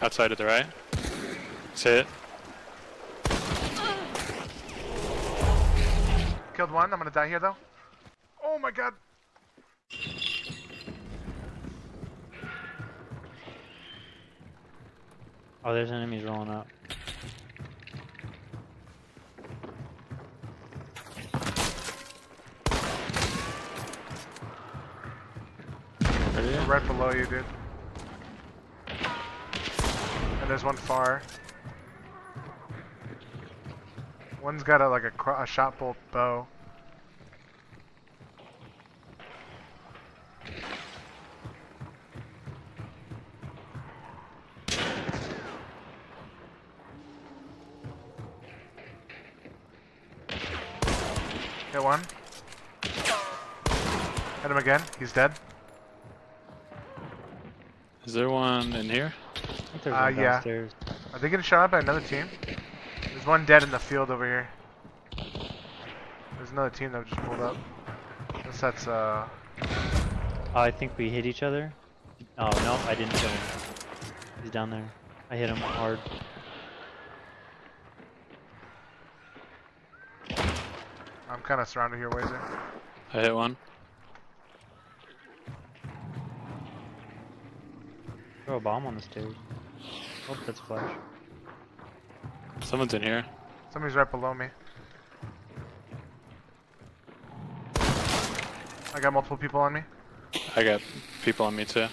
Outside to the right. See it? Killed one. I'm gonna die here though. Oh my god. Oh, there's enemies rolling up. Right below you, dude. And there's one far. One's got a like a, a shot bolt bow. Hit one. Hit him again. He's dead. Is there one in here? I think there's Uh, one yeah. downstairs. Are they getting shot at by another team? There's one dead in the field over here. There's another team that just pulled up. Guess that's uh. Oh, I think we hit each other. Oh, no, I didn't kill him. He's down there. I hit him hard. I'm kind of surrounded here, Wazer. I hit one. Throw a bomb on the stairs. Oh, that's flash. Someone's in here. Somebody's right below me. I got multiple people on me. I got people on me too.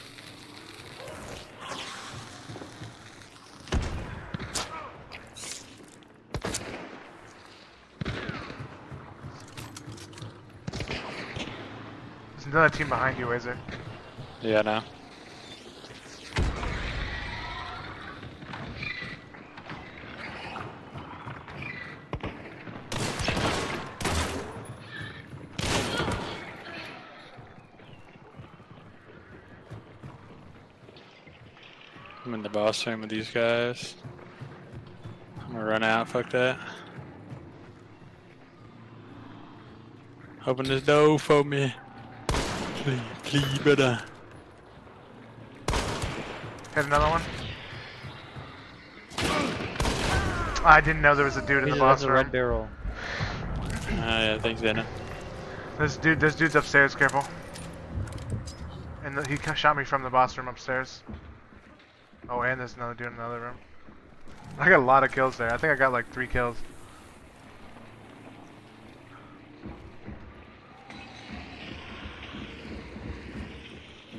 There's another team behind you, Wazer. Yeah, now. I'm in the boss room with these guys. I'm gonna run out, fuck that. Open this door for me. Please, please, brother. Hit another one. I didn't know there was a dude in He the just has boss a room. red barrel. Ah, yeah, thanks, Dana. This dude, this dude's upstairs. Careful. And the, he shot me from the boss room upstairs. Oh, and there's another dude in another room. I got a lot of kills there. I think I got like three kills.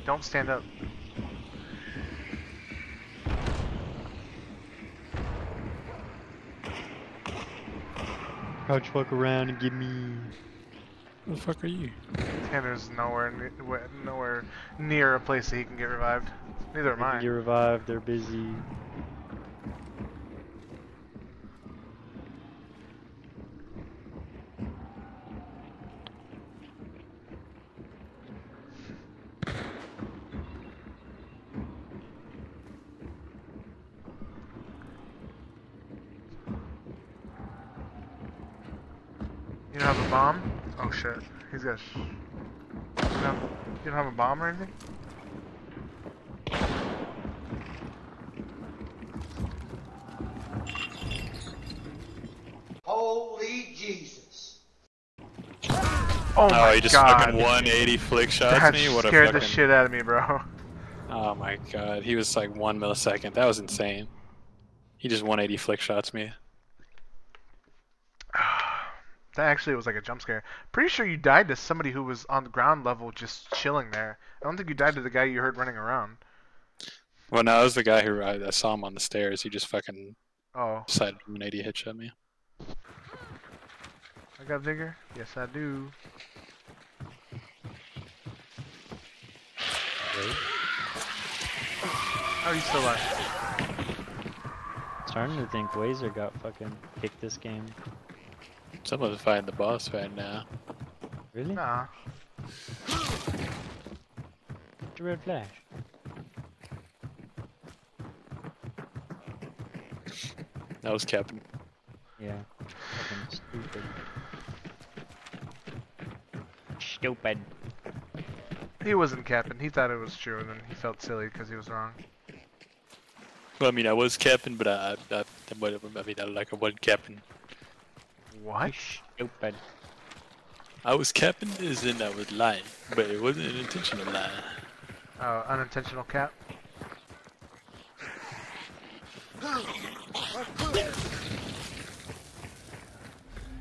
Don't stand up. Crouch fuck around and give me. Who the fuck are you? Tanner's nowhere, nowhere near a place that he can get revived. Neither am I. Get revived, they're busy. You don't have a bomb? Oh shit. He's got. Sh- you, don't have, you don't have a bomb or anything? Holy Jesus. Oh, Oh, he just god. fucking 180 flick shots that me? What a scared fucking... the shit out of me, bro. Oh my god, he was like one millisecond. That was insane. He just 180 flick shots me. That actually was like a jump scare. Pretty sure you died to somebody who was on the ground level just chilling there. I don't think you died to the guy you heard running around. Well, no, it was the guy who I, I saw him on the stairs. He just fucking Oh, decided 180 hit shot me. I got Vigor? Yes, I do. How are you still alive? Starting to think Wazer got fucking picked this game. Someone's fighting the boss right now. Really? Nah. The red flash. That was Captain. Yeah. Fucking stupid. Stupid. He wasn't capping. He thought it was true, and then he felt silly because he was wrong. Well, I mean, I was capping, but I, I, I, I mean, I like I wasn't capping. What? Stupid. I was capping as in I was lying, but it wasn't an intentional lie. Oh, unintentional cap.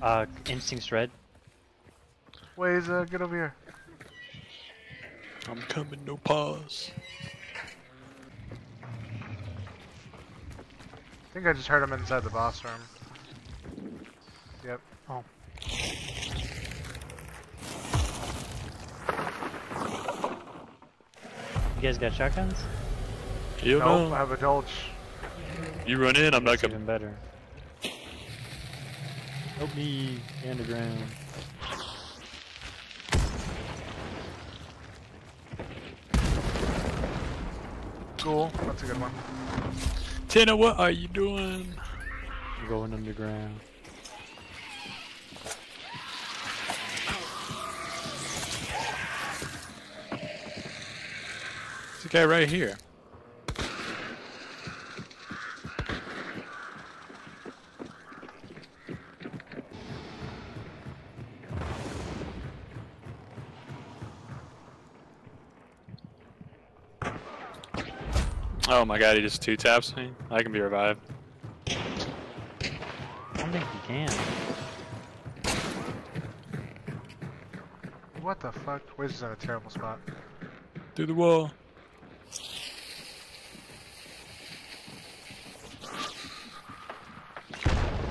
Uh, instincts red. Ways, uh, get over here. I'm coming, no pause. I think I just heard him inside the boss room. Yep. Oh. You guys got shotguns? You Nope, know, I have a Dolch. you run in, I'm not That's gonna. even better. Help me, underground. Cool. That's a good one. Tina, what are you doing? I'm going underground. There's a guy right here. Oh my god, he just two taps me. I can be revived. I don't think he can. What the fuck? Waze is in a terrible spot. Through the wall.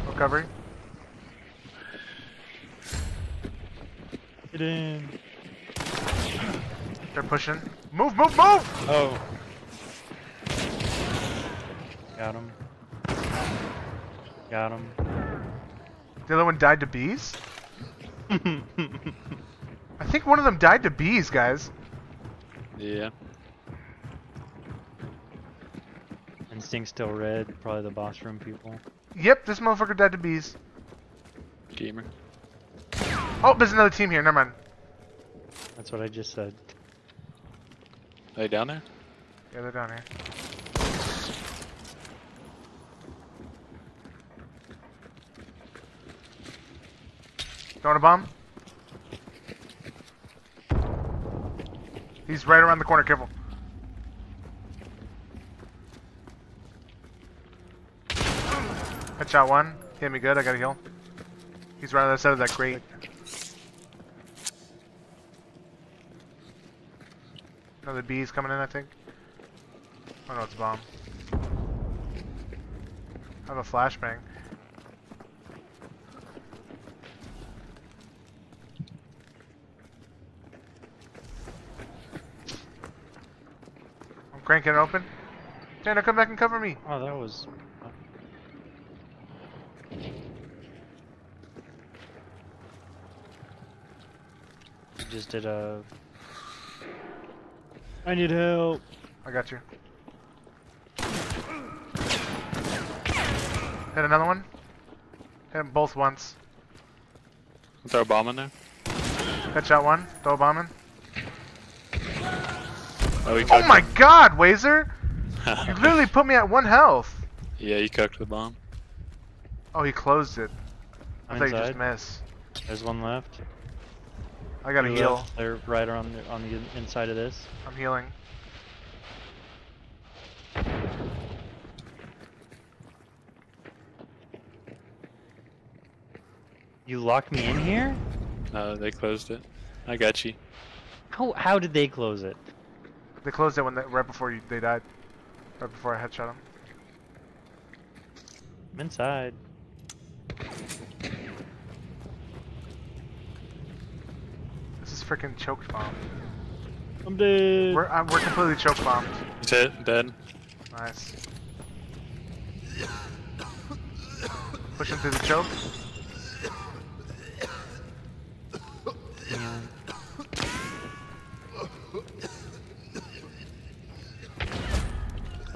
Recovery. Get in. They're pushing. Move, move, move! Oh. Got him. Got him. The other one died to bees? I think one of them died to bees, guys. Yeah. Instinct still red. Probably the boss room people. Yep, this motherfucker died to bees. Gamer. Oh, there's another team here. Never mind. That's what I just said. Are they down there? Yeah, they're down here. Throwing a bomb. He's right around the corner. Careful. Headshot one. Hit me good. I gotta heal. He's right on the side of that crate. Another bees coming in, I think. Oh no, it's a bomb. I have a flashbang. I'm it open. Tanner, come back and cover me. Oh, that was. Just did a. I need help. I got you. Hit another one. Hit them both once. Throw a bomb in there? Headshot one. Throw a bomb in. Oh, he Oh my him. god, Wazer! You literally put me at one health. yeah, he cooked the bomb. Oh, he closed it. I I'm thought you just missed. There's one left. I got a Two heal. left. They're right on the on the inside of this. I'm healing. You locked me in here? No, they closed it. I got you. How how did they close it? They closed it when they, right before you, they died. Right before I headshot them. I'm inside. This is freaking choke bomb. I'm dead. We're uh, we're completely choke bombed. He's hit, dead. Nice. Push him through the choke.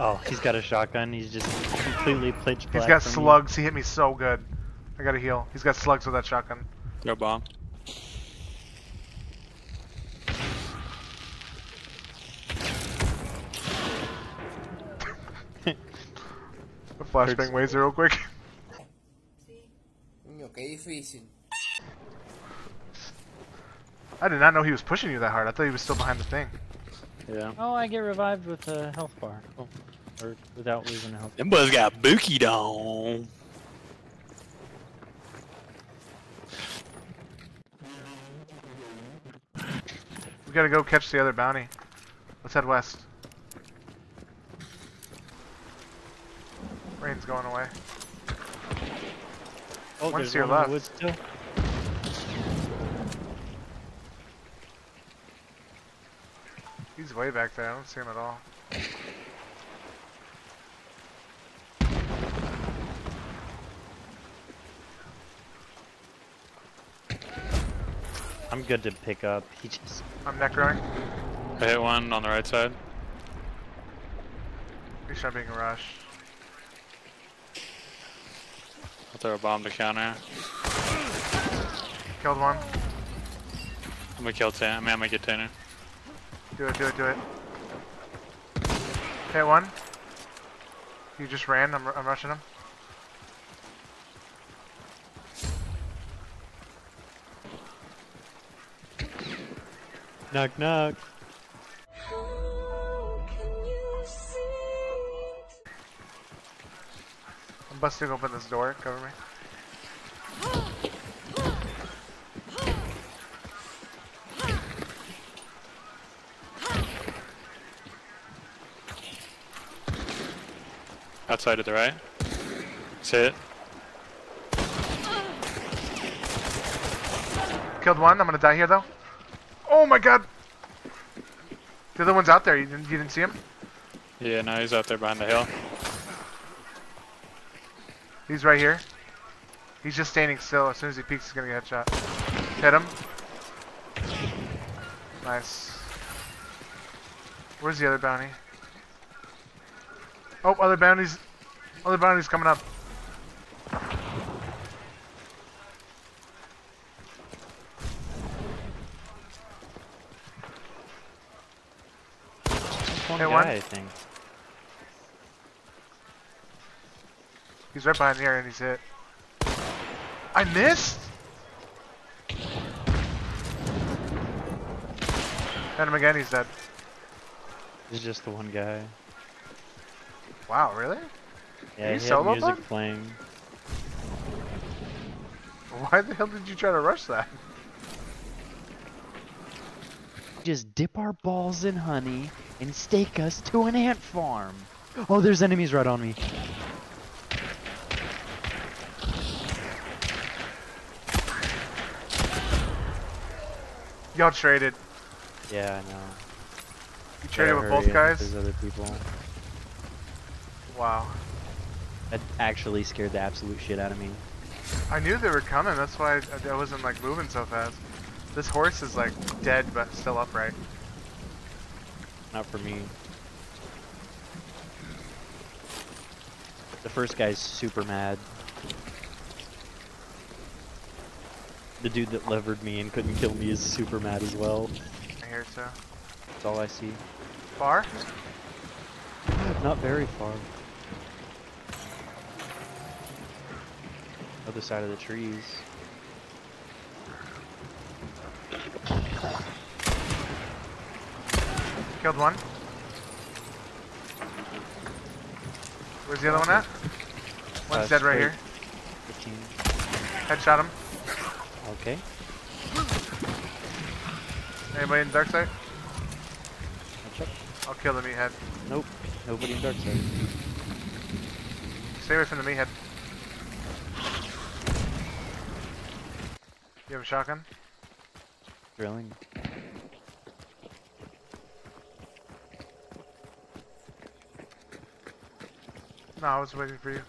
Oh, he's got a shotgun. He's just completely pitch black. He's got from me. slugs. He hit me so good. I got to heal. He's got slugs with that shotgun. Throw a bomb. Flashbang laser real quick. Coño, qué difícil. I did not know he was pushing you that hard. I thought he was still behind the thing. Yeah. Oh, I get revived with a health bar. Oh, or without losing health. Them boys got bookied on. We gotta go catch the other bounty. Let's head west. Rain's going away. Oh, One's there's to your one in the left. still. He's way back there. I don't see him at all. I'm good to pick up. He just I'm necroing. I hit one on the right side. He's trying being a rush. I'll throw a bomb to counter. Killed one. I'm gonna kill Tanner. I mean, I'm gonna get Tanner. Do it, do it, do it. Hit one. He just ran. I'm, I'm rushing him. Knock knock. I'm busting open this door. Cover me. Outside to the right. Sit. Killed one. I'm gonna die here though. Oh my god. The other one's out there. You didn't, you didn't see him? Yeah, no, he's out there behind the hill. He's right here. He's just standing still. As soon as he peeks, he's gonna get shot. Hit him. Nice. Where's the other bounty? Oh, other bounties. Other bounties coming up. One Hit guy, one. I think. He's right behind here and he's hit. I missed? Hit him again, he's dead. It's just the one guy. Wow, really? Yeah, you he solo, had music bud? playing. Why the hell did you try to rush that? Just dip our balls in honey and stake us to an ant farm. Oh, there's enemies right on me. Y'all traded. Yeah, I know. You traded with both guys? There's other people. Wow. That actually scared the absolute shit out of me. I knew they were coming, that's why I, I wasn't like moving so fast. This horse is like dead but still upright. Not for me. The first guy's super mad. The dude that levered me and couldn't kill me is super mad as well. I hear too. That's all I see. Far? Not very far. Other side of the trees. Killed one. Where's the other one at? One's dead right here. 15. Headshot him. Okay. Anybody in dark sight? I'll kill the meathead. Nope. Nobody in dark sight. Stay away from the meathead. You have a shotgun? Drilling. No, I was waiting for you.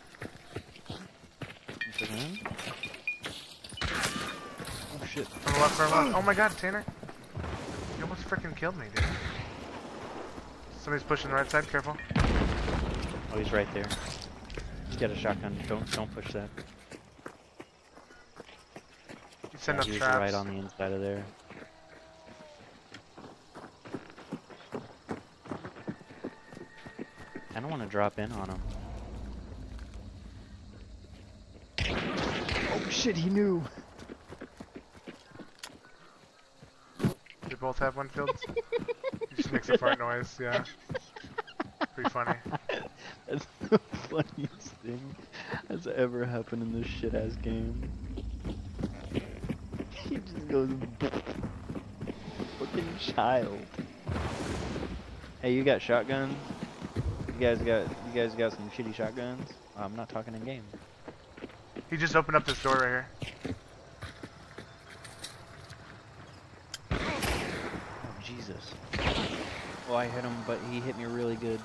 Oh shit. From the left, from the left. Oh my god, Tanner. You almost freaking killed me, dude. Somebody's pushing the right side, careful. Oh, he's right there. He's got a shotgun. Don't don't push that. You send Yeah, up he traps. right on the inside of there. I don't want to drop in on him. Shit, he knew. They both have Winfields. he just makes a fart noise. Yeah. Pretty funny. That's the funniest thing that's ever happened in this shit ass game. He just goes fucking child. Hey, you got shotguns? You guys got you guys got some shitty shotguns? I'm not talking in game. He just opened up this door right here. Oh Jesus. Oh, I hit him, but he hit me really good.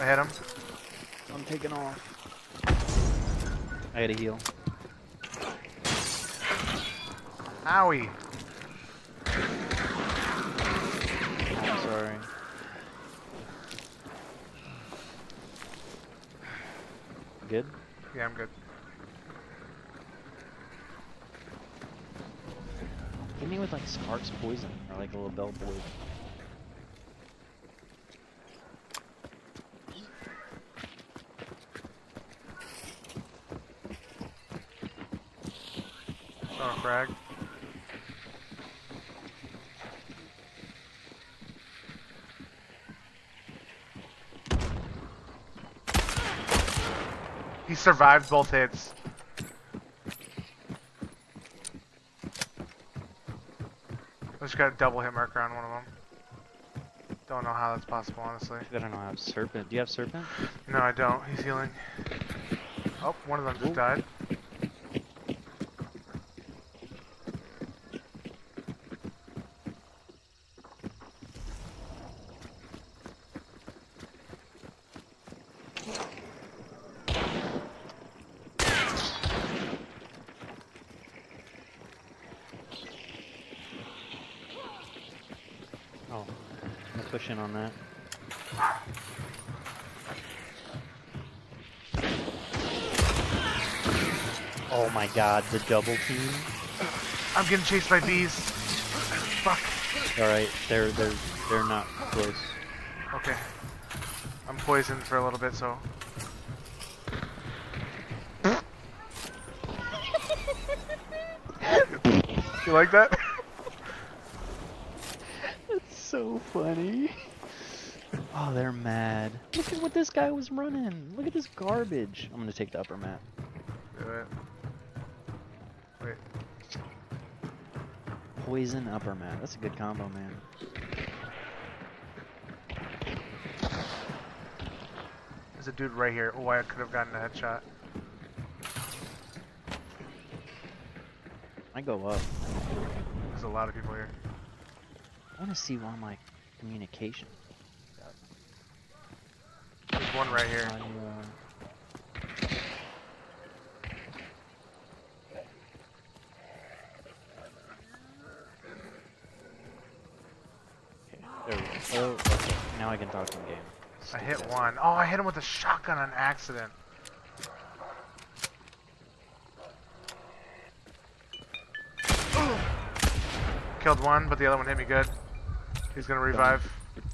I hit him. I'm taking off. I gotta heal. Owie. I'm sorry. Good? Yeah, I'm good. Hit me with like Sparks Poison or like a little bell boy. Oh, frag. He survived both hits. I just got a double hit marker on one of them. Don't know how that's possible, honestly. I don't know. I have Serpent. Do you have Serpent? No, I don't. He's healing. Oh, one of them just died. Oh, I'm gonna push in on that. Oh my god, the double team. I'm getting chased by bees. Fuck. Alright, they're they're they're not close. Okay. I'm poisoned for a little bit, so. you like that? That's so funny. Oh, they're mad. Look at what this guy was running. Look at this garbage. I'm gonna take the upper mat. Do it. Wait. Poison upper mat. That's a good combo, man. There's a dude right here. Oh, I could have gotten a headshot. I go up. There's a lot of people here. I want to see why my communication. There's one right here. Uh, there we go. Oh, okay. Now I can talk in game. I hit one. Oh, I hit him with a shotgun on accident. Killed one, but the other one hit me good. He's gonna revive.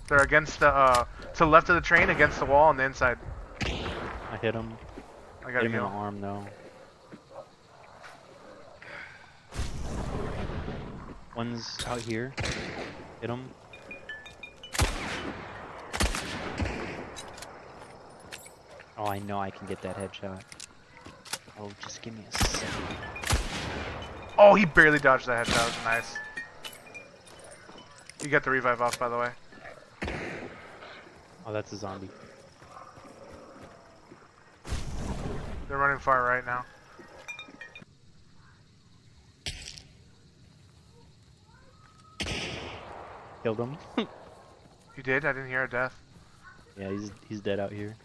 They're against the, uh, to the left of the train, against the wall on the inside. I hit him. I gotta him in the arm though. One's out here. Hit him. Oh, I know I can get that headshot. Oh, just give me a second. Oh, he barely dodged that headshot. That was nice. You got the revive off, by the way. Oh, that's a zombie. They're running far right now. Killed him. You did? I didn't hear a death. yeah, he's he's dead out here.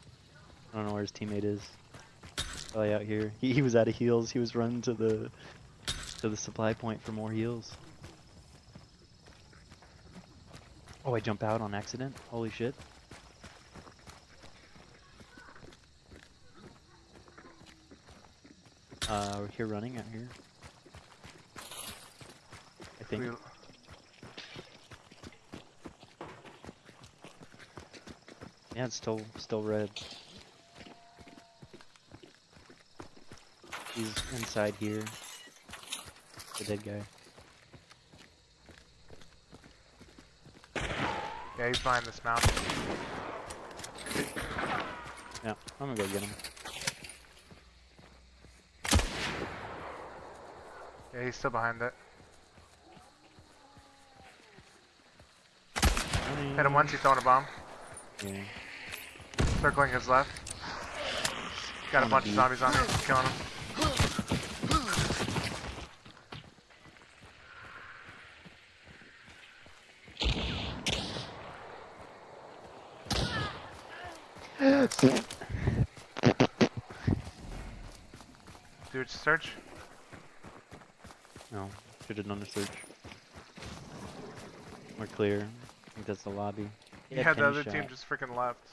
I don't know where his teammate is. Probably out here. He, he was out of heals. He was running to the to the supply point for more heals. Oh, I jump out on accident. Holy shit. Uh, we're here running out here. I think. Yeah, it's still still red. He's inside here. The dead guy. Yeah, he's behind this mountain. Yeah, I'm gonna go get him. Yeah, he's still behind it. Hit him once, he's throwing a bomb. Yeah. Circling his left. Got a bunch of zombies on me, killing him. Dude, search. No, should have done a search. We're clear. I think that's the lobby. Yeah, had the ten other team just freaking left.